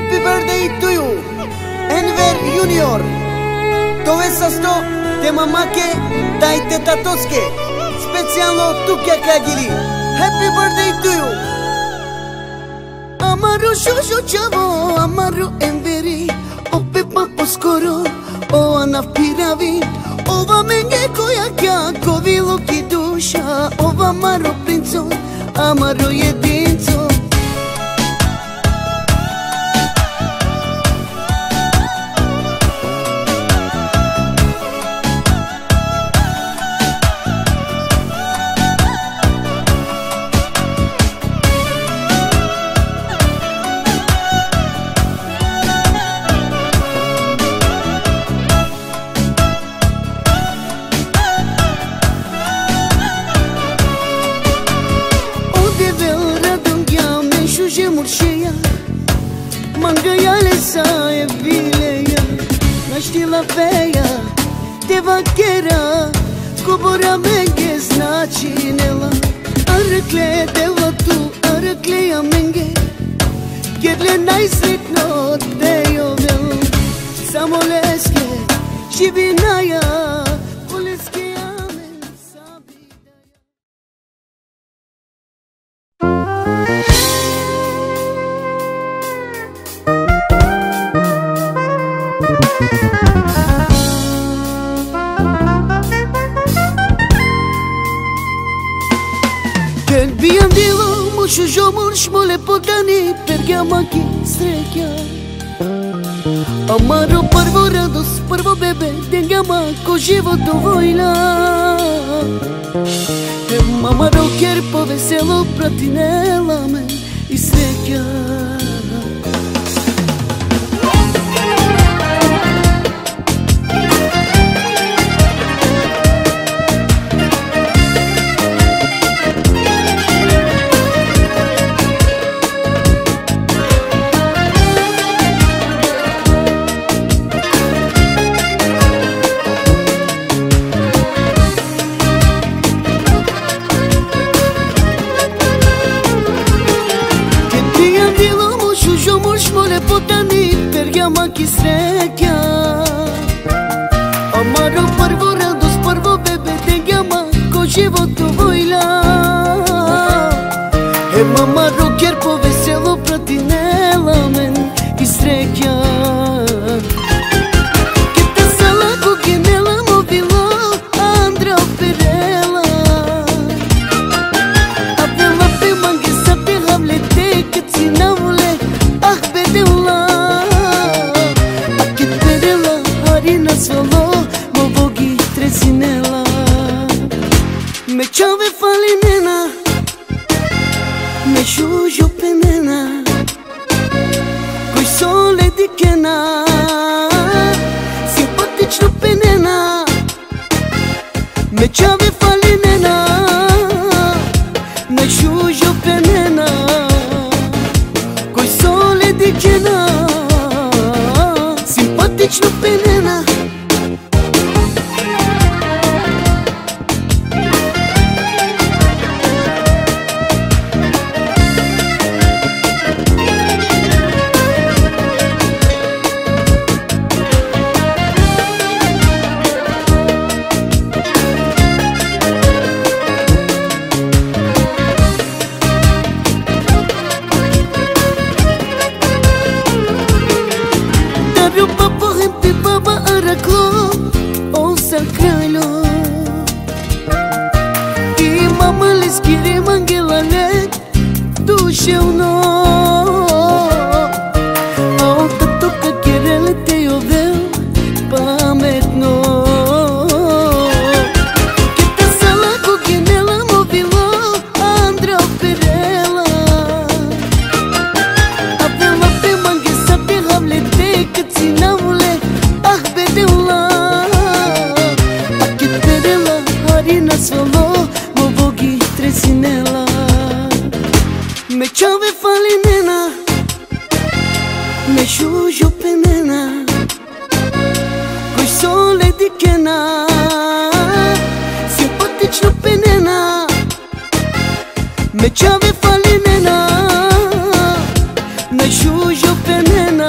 Happy birthday to you, Enver Junior. Тоа е със то, те мамаке, дайте татоске. Специално тук ја кагили. Happy birthday to you. Амаро шошо чаво, амаро енвери, опе па поскоро, о на пирави, ова менге која кја, ковило ки душа, ова маро принцо, амаро једи. Mangăiale sa e vileia Naștila veia Te vaquera Cobora menge značinela Arăcle de tu среќа, маки, среќа. Амаро прво радост, прво бебе, денга мако, живот довојна Те мама рокер повесело прати нела ме и среќа. amaki sreća Amaro prvo radost, prvo bebe te gama Ko životu vojla Hem é amaro quer é pove mi nazvalo Boboghi trezinela Me čove e falimena Me giugio penena eu não vale nena Me juju penena Cu sole de chena. Simpatici nu penena Me ceave vale nena Me juju penena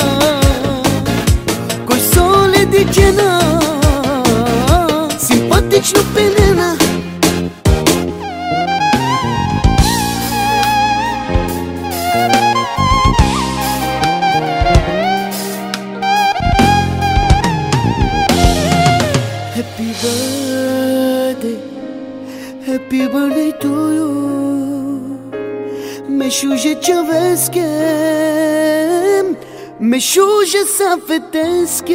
Cu sole de chena. Simpatici nu penena شوژه چوسکم مشوژه صفتسکم